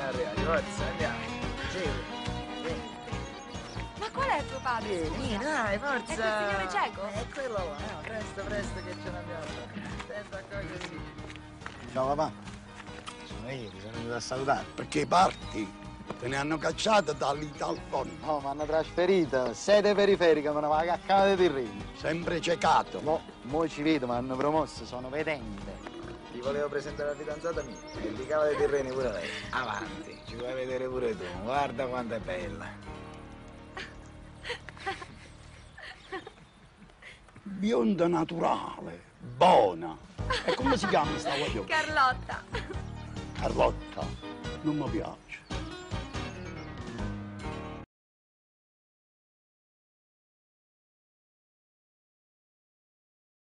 arrivati, forza, andiamo. Sì. Ma qual è tuo padre? Vieni, scusa? dai, forza. È quel signore cieco? È quello là, no, presto, presto che ce l'abbiamo. Attento a cosa si Ciao papà. Sono io, ti sono venuto a salutare. Perché parti? Te ne hanno cacciato dall'Italfon. No, mi hanno trasferito, sede periferica, me ne va a caccare di Tirreno. Sempre ciecato. Mo, mo ci vedo, mi hanno promosso, sono vedente. Ti volevo presentare la fidanzata mia, e di cava dei terreni pure lei. Avanti, ci vuoi vedere pure tu, guarda quanto è bella. Bionda naturale, buona. E come si chiama sta guaglione? Carlotta. Carlotta. Non mi piace.